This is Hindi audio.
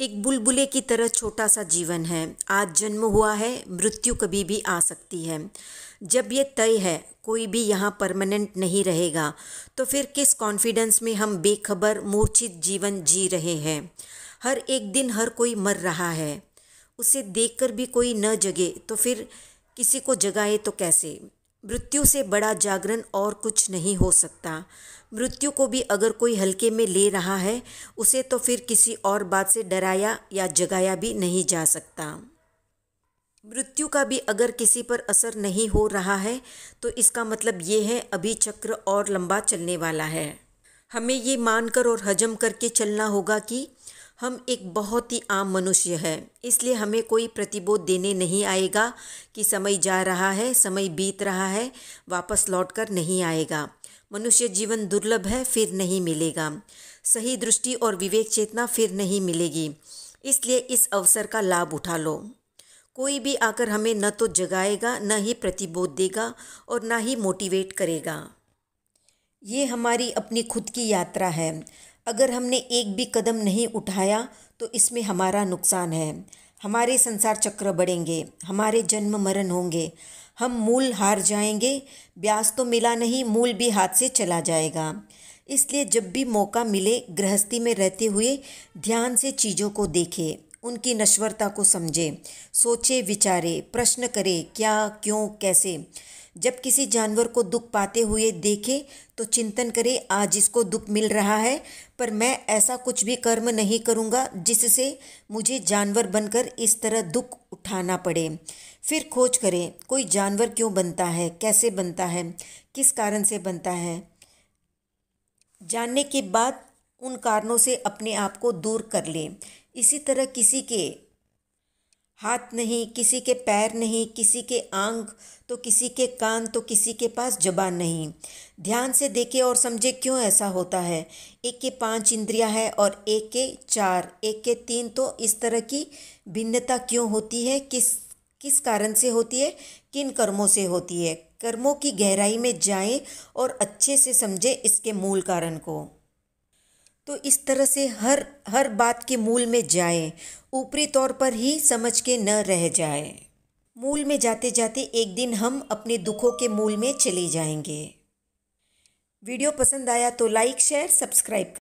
एक बुलबुले की तरह छोटा सा जीवन है। आज जन्म हुआ है, मृत्यु कभी भी आ सकती है। जब ये तय है, कोई भी यहाँ परमानेंट नहीं रहेगा तो फिर किस कॉन्फिडेंस में हम बेखबर, मूर्छित जीवन जी रहे हैं? हर एक दिन हर कोई मर रहा है। उसे देखकर भी कोई न जगे तो फिर किसी को जगाए तो कैसे? मृत्यु से बड़ा जागरण और कुछ नहीं हो सकता। मृत्यु को भी अगर कोई हल्के में ले रहा है, उसे तो फिर किसी और बात से डराया या जगाया भी नहीं जा सकता। मृत्यु का भी अगर किसी पर असर नहीं हो रहा है तो इसका मतलब ये है, अभी चक्र और लंबा चलने वाला है। हमें ये मानकर और हजम करके चलना होगा कि हम एक बहुत ही आम मनुष्य है, इसलिए हमें कोई प्रतिबोध देने नहीं आएगा कि समय जा रहा है, समय बीत रहा है, वापस लौट कर नहीं आएगा। मनुष्य जीवन दुर्लभ है, फिर नहीं मिलेगा। सही दृष्टि और विवेक चेतना फिर नहीं मिलेगी। इसलिए इस अवसर का लाभ उठा लो। कोई भी आकर हमें न तो जगाएगा, न ही प्रतिबोध देगा और न ही मोटिवेट करेगा। ये हमारी अपनी खुद की यात्रा है। अगर हमने एक भी कदम नहीं उठाया तो इसमें हमारा नुकसान है। हमारे संसार चक्र बढ़ेंगे, हमारे जन्म मरण होंगे हम मूल हार जाएँगे। ब्याज तो मिला नहीं, मूल भी हाथ से चला जाएगा। इसलिए जब भी मौका मिले, गृहस्थी में रहते हुए ध्यान से चीज़ों को देखें, उनकी नश्वरता को समझे, सोचे, विचारे, प्रश्न करे, क्या, क्यों, कैसे। जब किसी जानवर को दुख पाते हुए देखे तो चिंतन करे, आज इसको दुख मिल रहा है, पर मैं ऐसा कुछ भी कर्म नहीं करूँगा जिससे मुझे जानवर बनकर इस तरह दुख उठाना पड़े। फिर खोज करें, कोई जानवर क्यों बनता है, कैसे बनता है, किस कारण से बनता है। जानने के बाद उन कारणों से अपने आप को दूर कर लें। इसी तरह किसी के हाथ नहीं, किसी के पैर नहीं, किसी के आँख तो किसी के कान तो किसी के पास जबान नहीं। ध्यान से देखें और समझे क्यों ऐसा होता है। एक के पाँच इंद्रियाँ है और एक के चार, एक के तीन तो इस तरह की भिन्नता क्यों होती है, किस किस कारण से होती है, किन कर्मों से होती है। कर्मों की गहराई में जाएँ और अच्छे से समझें इसके मूल कारण को। तो इस तरह से हर हर बात के मूल में जाए, ऊपरी तौर पर ही समझ के न रह जाए। मूल में जाते जाते एक दिन हम अपने दुखों के मूल में चले जाएँगे। वीडियो पसंद आया तो लाइक, शेयर, सब्सक्राइब